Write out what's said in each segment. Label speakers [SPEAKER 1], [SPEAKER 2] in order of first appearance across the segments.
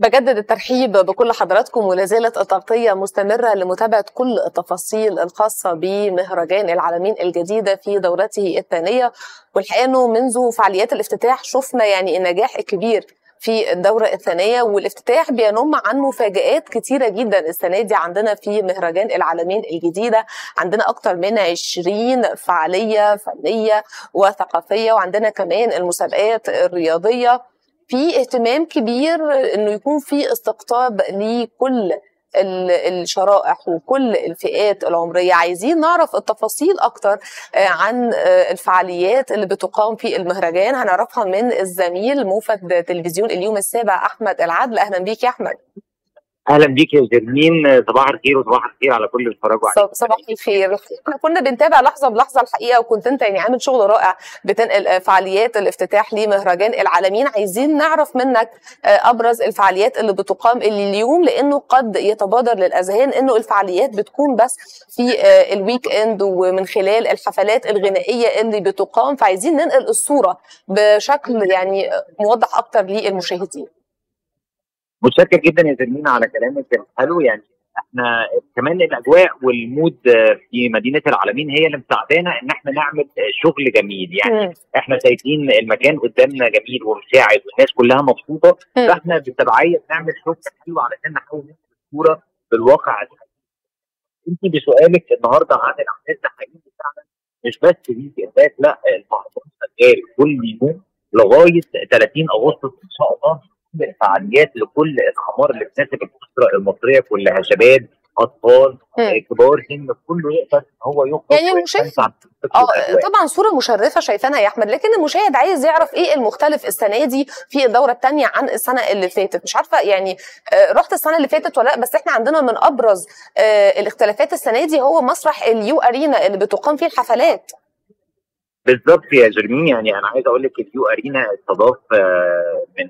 [SPEAKER 1] بجدد الترحيب بكل حضراتكم ولا زالت التغطية مستمرة لمتابعة كل التفاصيل الخاصة بمهرجان العالمين الجديدة في دورته الثانية. والحقيقة أنه منذ فعاليات الافتتاح شفنا يعني النجاح الكبير في الدورة الثانية والافتتاح بينم عن مفاجآت كتيرة جدا السنة دي عندنا في مهرجان العالمين الجديدة. عندنا أكتر من 20 فعالية فنية وثقافية وعندنا كمان المسابقات الرياضية. في اهتمام كبير إنه يكون في استقطاب لكل الشرائح وكل الفئات العمرية. عايزين نعرف التفاصيل أكتر عن الفعاليات اللي بتقام في المهرجان. هنعرفها من الزميل موفد تلفزيون اليوم السابع أحمد العدل. أهلا بيك يا أحمد.
[SPEAKER 2] أهلا بيك يا جرمين صباح الخير وصباح الخير على كل اللي بيتفرجوا
[SPEAKER 1] عليك صباح الخير. إحنا كنا بنتابع لحظة بلحظة الحقيقة وكنت أنت يعني عامل شغل رائع بتنقل فعاليات الافتتاح لمهرجان العلمين. عايزين نعرف منك أبرز الفعاليات اللي بتقام اليوم لأنه قد يتبادر للأذهان إنه الفعاليات بتكون بس في ال weekend ومن خلال الحفلات الغنائية اللي بتقام. فعايزين ننقل الصورة بشكل يعني موضح أكتر للمشاهدين.
[SPEAKER 2] متشكر جدا يا جرمين على كلامك. الحلو يعني إحنا كمان الأجواء وال mood في مدينة العالمين هي اللي مساعدانا إن إحنا نعمل شغل جميل. يعني م. إحنا شايفين المكان قدامنا جميل ومساعد والناس كلها مبسوطة. فإحنا بالتبعية بنعمل شغل حلو علشان نحاول نعمل الصورة بالواقع. أنت بسؤالك النهارده عن الأحداث الحقيقيه بتاعنا مش بس في لا المهرجان شغال كل يوم لغاية 30 أغسطس إن شاء الله. فعاليات لكل الخمار اللي بتناسب الاسره المصرية كلها شباب اطفال كبار سن كله يقدر هو يخرج
[SPEAKER 1] يعني المشاهد آه طبعا صورة مشرفة شايفانا يا أحمد لكن المشاهد عايز يعرف إيه المختلف السنة دي في الدورة الثانية عن السنة اللي فاتت. مش عارفة يعني رحت السنة اللي فاتت ولا لأ بس إحنا عندنا من أبرز الاختلافات السنة دي هو مسرح ال U Arena اللي بتقام فيه الحفلات.
[SPEAKER 2] بالظبط يا جرمين يعني أنا عايز أقول لك ال U Arena استضاف من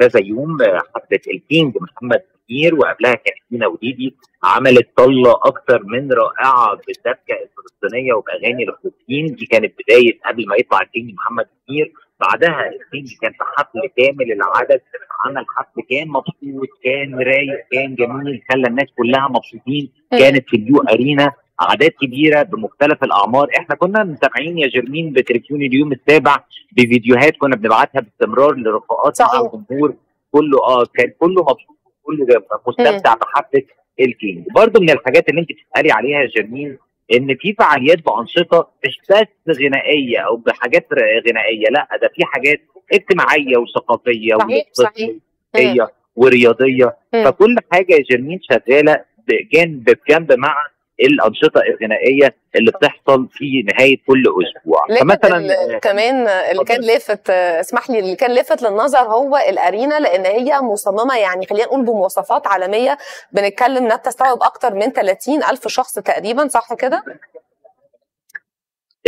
[SPEAKER 2] كذا يوم حفلة الكينج محمد منير وقبلها كانت دينا الوديدي عملت طله أكثر من رائعة بالدبكه الفلسطينية وبأغاني الفلسطين دي كانت بداية قبل ما يطلع الكينج محمد منير. بعدها الكينج كان في حفل كامل العدد عمل حفل كان مبسوط كان رايق كان جميل خلى الناس كلها مبسوطين. كانت في ال U Arena. أعداد كبيرة بمختلف الأعمار. إحنا كنا متابعين يا جرمين بتلفزيون اليوم السابع بفيديوهات كنا بنبعتها باستمرار للقاءات مع الجمهور. كله آه كان كله مبسوط كله مستمتع بحفله الكينج برضه من الحاجات اللي أنت بتسألي عليها يا جرمين إن في فعاليات بأنشطة مش بس غنائية أو بحاجات غنائية لأ ده في حاجات اجتماعية وثقافية
[SPEAKER 1] صحيح
[SPEAKER 2] ورياضية. فكل حاجة يا جرمين شغالة جنب بجنب مع الأنشطة الغنائية اللي بتحصل في نهاية كل أسبوع.
[SPEAKER 1] فمثلا كمان اللي كان لافت اسمح لي اللي كان لافت للنظر هو الأرينا لأن هي مصممة يعني خلينا نقول بمواصفات عالمية. بنتكلم إنها بتستوعب أكتر من 30 ألف شخص تقريبا صح كده؟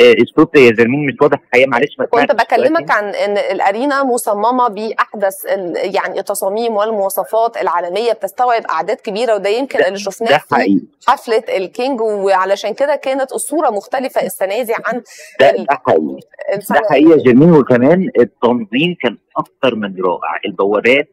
[SPEAKER 2] الصوت يا زرمين مش واضح الحقيقة. معلش ما
[SPEAKER 1] كنت بكلمك عن إن الأرينا مصممة بأحدث يعني التصاميم والمواصفات العالمية بتستوعب أعداد كبيرة وده يمكن اللي شفناه في حفلة الكينج وعلشان كده كانت الصورة مختلفة السنة دي عن
[SPEAKER 2] ده, ده حقيقي. ده حقيقي يا جميل وكمان التنظيم كان أكتر من رائع. البوابات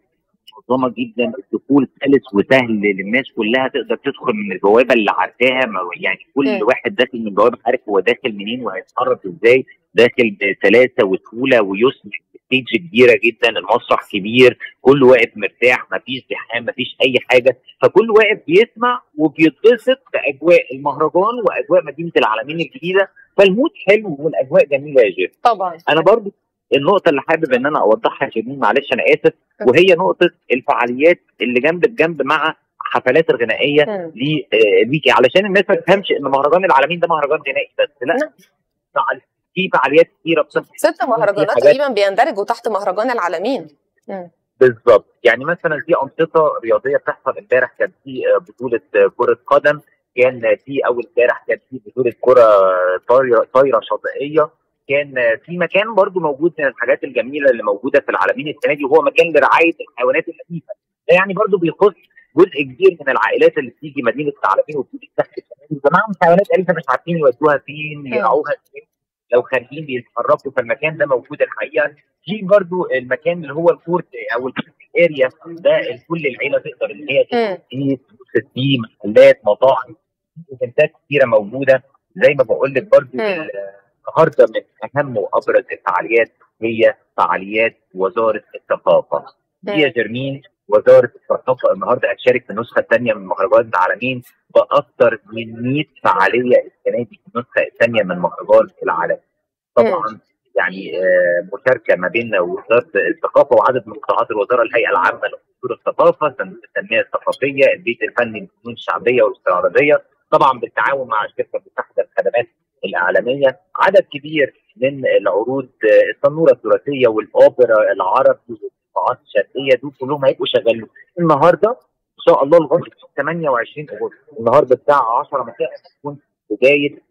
[SPEAKER 2] منظمة جدا الدخول سلس وسهل للناس كلها تقدر تدخل من البوابه اللي عارفاها يعني كل م. واحد داخل من البوابه عارف هو داخل منين وهيتحرك إزاي داخل بسلاسة وسهولة ويسر stage كبيرة جدا المسرح كبير كل واقف مرتاح مفيش زحام مفيش أي حاجة. فكل واقف بيسمع وبيتبسط بأجواء المهرجان وأجواء مدينة العلمين الجديدة. فال mood حلو والأجواء جميلة يا جيف.
[SPEAKER 1] طبعا.
[SPEAKER 2] أنا برضو النقطة اللي حابب إن أنا أوضحها يا جميل معلش أنا آسف. وهي نقطة الفعاليات اللي جنب بجنب مع حفلات الغنائية ليكي. علشان الناس ما تفهمش إن مهرجان العلمين ده مهرجان غنائي بس لا. في فعاليات كتيرة بتحصل.
[SPEAKER 1] ست مهرجانات تقريبا بيندرجوا تحت مهرجان العلمين.
[SPEAKER 2] بالظبط. يعني مثلا في أنشطة رياضية بتحصل امبارح كان في بطولة كرة قدم كان في أول امبارح كان في بطولة كرة طايرة طايرة شاطئية. كان في مكان برضو موجود من الحاجات الجميلة اللي موجودة في العالمين السنة دي وهو مكان لرعاية الحيوانات الاليفه ده يعني برضو بيخص جزء كبير من العائلات اللي بتيجي مدينة العالمين وبتيجي تستخدم معاهم حيوانات اليفه مش عارفين يودوها فين يرعوها فين لو خارجين بيتحركوا. فالمكان ده موجود الحقيقة. في برضو المكان اللي هو الكورت أو اريا ده كل العيلة تقدر إن هي فيه فيه محلات مطاعم إيفنتات كثيره موجودة. زي ما بقول لك برضه النهارده من أهم وأبرز الفعاليات هي فعاليات وزارة الثقافة. يا جرمين وزارة الثقافة النهارده هتشارك في النسخة الثانية من مهرجان العالمين بأكثر من 100 فعالية السنة دي في النسخة الثانية من مهرجان العالمين. طبعا يعني مشاركة ما بين وزارة الثقافة وعدد من قطاعات الوزارة الهيئة العامة لقصور الثقافة، التنمية الثقافية، البيت الفني للفنون الشعبية والاستعراضيه، طبعا بالتعاون مع الشركة المتحدة للخدمات الاعلاميه، عدد كبير من العروض التنورة التراثيه والأوبرا العربي والقطاعات الشرقيه دول كلهم هيبقوا شغالين. النهارده إن شاء الله لغاية 28 اغسطس النهارده الساعة 10 مساء تكون بداية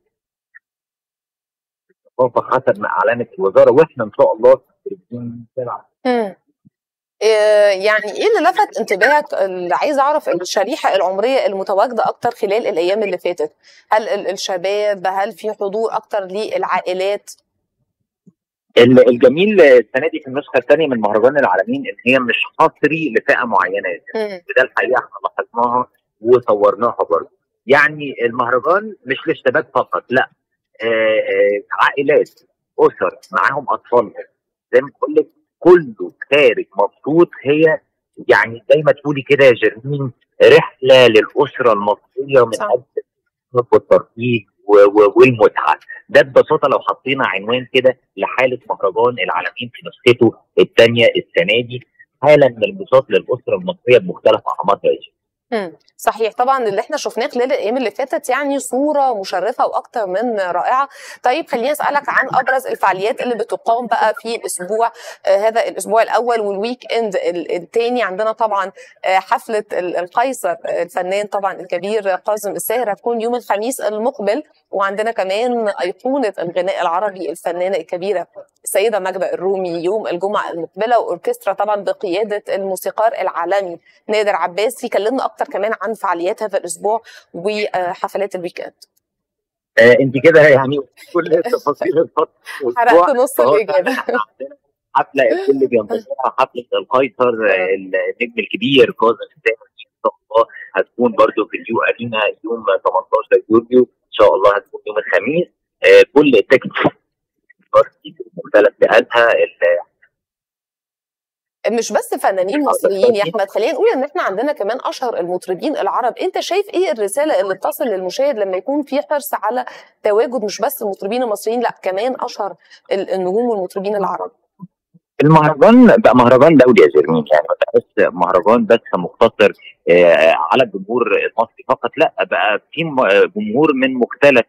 [SPEAKER 2] حسب ما اعلنت الوزارة وإحنا إن شاء الله
[SPEAKER 1] يعني إيه اللي لفت انتباهك؟ اللي عايز أعرف الشريحة العمرية المتواجدة أكتر خلال الأيام اللي فاتت. هل الشباب هل في حضور أكتر للعائلات؟
[SPEAKER 2] الجميل السنة دي في النسخة الثانية من مهرجان العالمين إن هي مش حصري لفئة معينة. وده الحقيقة إحنا لاحظناها وصورناها برضه. يعني المهرجان مش للشباب فقط لا. آآ آآ عائلات أسر معاهم أطفال. زي ما بقول لك كله خارج مبسوط هي يعني زي ما تقولي كده يا جرمين رحلة للأسرة المصرية من أجل والترفيه والمتعة. ده ببساطة لو حطينا عنوان كده لحالة مهرجان العالمين في نسخته الثانية السنة دي حاله من الانبساط للأسرة المصرية بمختلف اعمارها
[SPEAKER 1] صحيح. طبعا اللي إحنا شفناه خلال الأيام اللي فاتت يعني صورة مشرفة وأكتر من رائعة. طيب خليني أسألك عن أبرز الفعاليات اللي بتقام بقى في الأسبوع آه هذا الأسبوع الأول وال weekend الثاني عندنا طبعا آه حفلة القيصر الفنان طبعا الكبير قاسم الساهر هتكون يوم الخميس المقبل. وعندنا كمان أيقونة الغناء العربي الفنانة الكبيرة السيدة ماجده الرومي يوم الجمعة المقبلة. وأوركسترا طبعا بقيادة الموسيقار العالمي نادر عباسي كلمنا أكتر كمان عن فعاليات هذا الأسبوع وحفلات ال weekend.
[SPEAKER 2] آه أنت كده يعني كل تفاصيل الفصل
[SPEAKER 1] حرقت نص الإجابة.
[SPEAKER 2] حفلة الكل بينتظرها حفلة القيصر النجم الكبير كاظم الساهر إن شاء الله هتكون برضو في ال U Arena يوم 18 يوليو إن شاء الله هتكون يوم الخميس. آه كل التكت مختلف بهاتها
[SPEAKER 1] مش بس فنانين مصريين يا أحمد خلينا نقول إن إحنا عندنا كمان أشهر المطربين العرب. أنت شايف إيه الرسالة اللي بتصل للمشاهد لما يكون في حرص على تواجد مش بس المطربين المصريين لأ كمان أشهر النجوم والمطربين العرب؟
[SPEAKER 2] المهرجان بقى مهرجان دولي يا جرمين يعني ما بقاش مهرجان بس مقتصر على الجمهور المصري فقط لأ بقى في جمهور من مختلف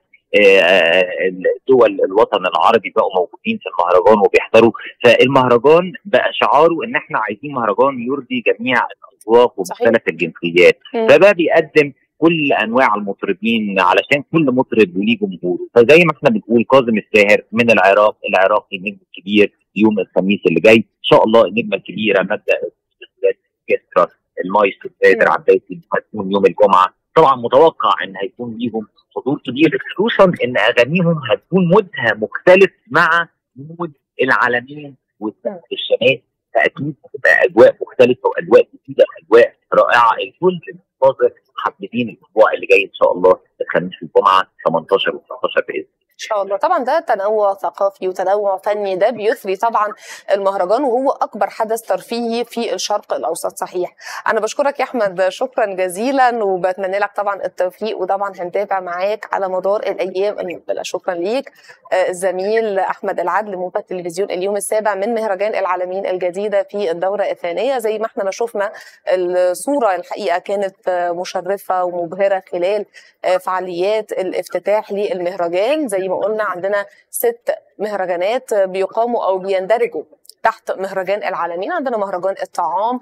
[SPEAKER 2] دول الوطن العربي بقوا موجودين في المهرجان وبيحضروا. فالمهرجان بقى شعاره إن إحنا عايزين مهرجان يرضي جميع الاذواق ومختلف الجنسيات. فبقى بيقدم كل أنواع المطربين علشان كل مطرب وليه جمهوره. فزي ما إحنا بنقول كاظم الساهر من العراق العراقي نجم كبير يوم الخميس اللي جاي. إن شاء الله النجمة الكبيرة مبدا المايسترو نادر عباسي هتكون يوم الجمعة. طبعا متوقع إن هيكون ليهم حضور كبير خصوصا إن أغانيهم هتكون mood ها مختلف مع mood العلمين والساحل الشمالي فأكيد هتبقى أجواء مختلفة وأجواء جديدة أجواء رائعة. الكل منتظر حفلتين الأسبوع اللي جاي إن شاء الله الخميس والجمعة 18 و19 بإذن
[SPEAKER 1] ان شاء الله. طبعا ده تنوع ثقافي وتنوع فني ده بيثري طبعا المهرجان وهو أكبر حدث ترفيهي في الشرق الأوسط. صحيح. أنا بشكرك يا أحمد. شكرا جزيلا وبتمنى لك طبعا التوفيق وطبعا هنتابع معاك على مدار الأيام المقبلة. شكرا ليك الزميل أحمد العدل مبث تلفزيون اليوم السابع من مهرجان العالمين الجديدة في الدورة الثانية. زي ما إحنا ما شفنا الصورة الحقيقة كانت مشرفة ومبهرة خلال فعاليات الافتتاح للمهرجان. زي ما قلنا عندنا ست مهرجانات بيقاموا أو بيندرجوا تحت مهرجان العلمين. عندنا مهرجان الطعام.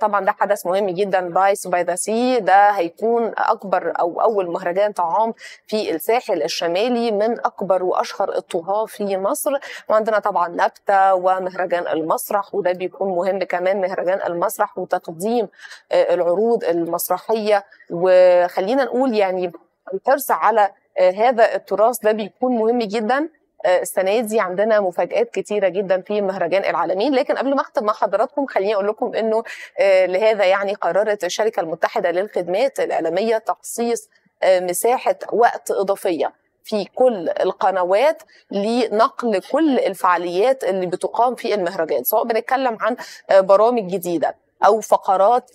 [SPEAKER 1] طبعا ده حدث مهم جدا. Bites by the Sea. ده هيكون أكبر أو أول مهرجان طعام في الساحل الشمالي من أكبر وأشهر الطهاه في مصر. وعندنا طبعا نبتة ومهرجان المسرح وده بيكون مهم كمان مهرجان المسرح وتقديم العروض المسرحية. وخلينا نقول يعني الحرص على هذا التراث ده بيكون مهم جدا. السنة دي عندنا مفاجآت كتيرة جدا في مهرجان العالمين. لكن قبل ما أختم مع حضراتكم خليني أقول لكم إنه لهذا يعني قررت الشركة المتحدة للخدمات الاعلاميه تخصيص مساحة وقت إضافية في كل القنوات لنقل كل الفعاليات اللي بتقام في المهرجان سواء بنتكلم عن برامج جديدة أو فقرات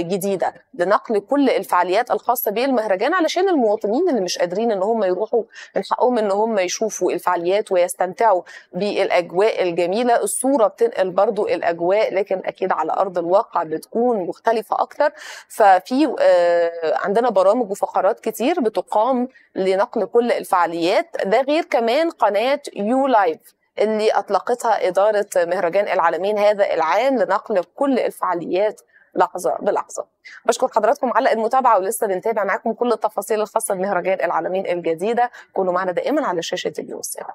[SPEAKER 1] جديدة لنقل كل الفعاليات الخاصة بالمهرجان علشان المواطنين اللي مش قادرين إن هم يروحوا من حقهم إن هم يشوفوا الفعاليات ويستمتعوا بالأجواء الجميلة. الصورة بتنقل برضو الأجواء لكن أكيد على أرض الواقع بتكون مختلفة أكتر. ففي عندنا برامج وفقرات كتير بتقام لنقل كل الفعاليات. ده غير كمان قناة يو لايف اللي أطلقتها إدارة مهرجان العالمين. هذا العام لنقل كل الفعاليات لحظة بلحظة. بشكر حضراتكم على المتابعة ولسه بنتابع معاكم كل التفاصيل الخاصة بمهرجان العالمين الجديدة، كونوا معنا دائما على شاشة اليوم السابع.